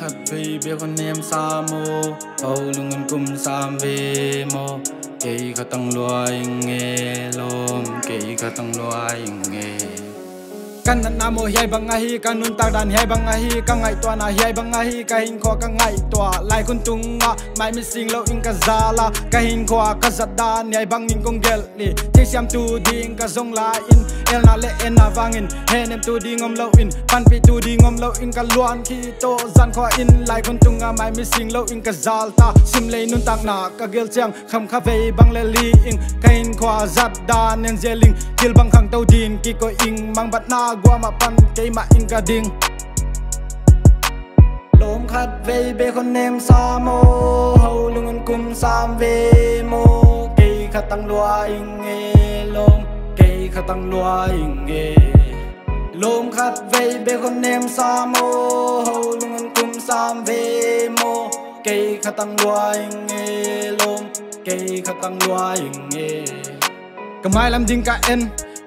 khát vì biết con em sa mô. Âu lưng ngân cung sam về mô. Kỳ khát tăng loài nghe lôm kỳ khát tăng loài nghe căn na mo hiai bang ahi căn nun tar dan hiai bang ahi ka ngai to na hiai bang ahi ka hin kho ka ngai to lai kun tung nga mai mi sing lo in ka zala ka hin kho ka zat dan hiai bang in kong gel li te siam tu ding ka zong la in el na le en na wangin hen em tu đi ngom lo in. Pan pi tu đi ngom lo in. Ka luan khi to zan kho in. Lai kun tung nga à, mai missing lâu lo in. Ka zal ta sim le nun tak na ka gel chang kham kha ve bang le li in. Ka khoa kho zat nên en zeling kil bang khang tau din ki ko ing mang bat na gua mà pan, cây mà in cả ding. lốm khát về bê con em sa mô. Hầu lưng ăn cung sam về mô. Cây khát tăng loa in nghe lôm khát tăng loa in nghe lốm khát về bê con em sa mô, hầu lưng ăn cung sam về mô. Cây khát tăng loa in nghe lôm, cây khát tăng loa in nghe cầm mai làm đinh cả em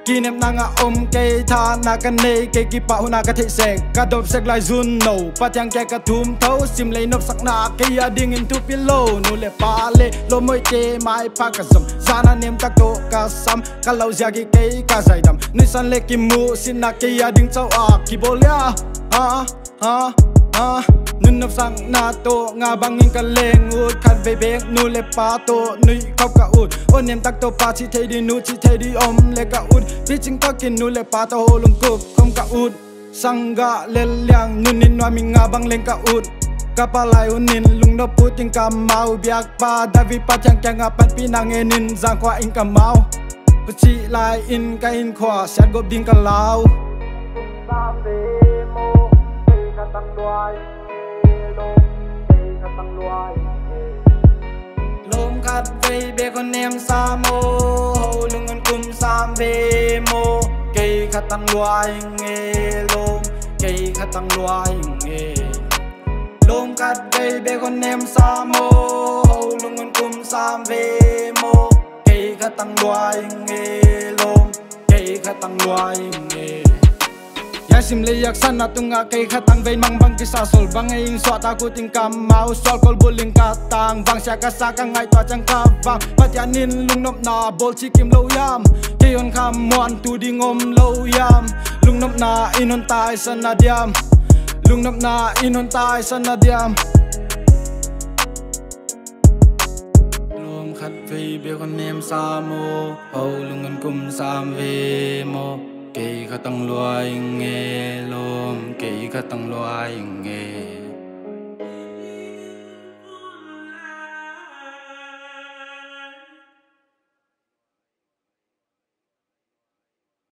khi nem nàng à ôm cây tha na ka nei ke ki pa na ka the se ka dop sek lai zun no pa tyang ke ka thum thấu. Sim lấy nop sắc na cây ya ding in tu pilo no lệ pa le lo moi ke mai pa ka zam zana nem tak to ka xăm ka lau già ki cây ka zai dam ni san le ki mu sin na ke ya ding chau a à, ki bolia à, ha ha ha nun nop sang na to nga bangin ka leng ut khat ve be nu le pa to nui khop ka ut ôn nem tak to pa chi thei di nu chi thei di om le ka ut pi ching ka kin nu le pa to ho lung kup khom ka ut sangga le liang nun nin wa mi nga bang leng ka ut kapalai unin lung no puting ka mau. Biak pa davi pa chang chang apan pinang enin zang kwa in ka mau. Pachi lai in ka in khwa sat gop ding ka lau ka tăng loài ka tăng loài lôm khát về bê con em sa mô, hầu lưng ngân cung sam về mô. Cây khát tăng loài nghe lôm, cây khát tăng loài nghe lôm khát về bê con em sa mô, hầu lưng ngân cung sam về mô. Cây khát tăng loài nghe lôm, cây khát tăng loài nghe sim le yak san na tunga kai khatang vein mang bang ki sa sol bang in swa ta ku ting kam mau sol kol buling ka tang bang sha ka sa ka ngai to chang ka bang pat ya nin lung nop na bol chi kim lo yam ki on kham mon tu di ngom lo yam lung nop na inon tai san na diam lung nop na inon tai san na diam khát vì biết con em sa mô, hầu lưng ngân cung sam về mô kỳ khát tăng loài nghe lôm kỳ khát tăng loài nghe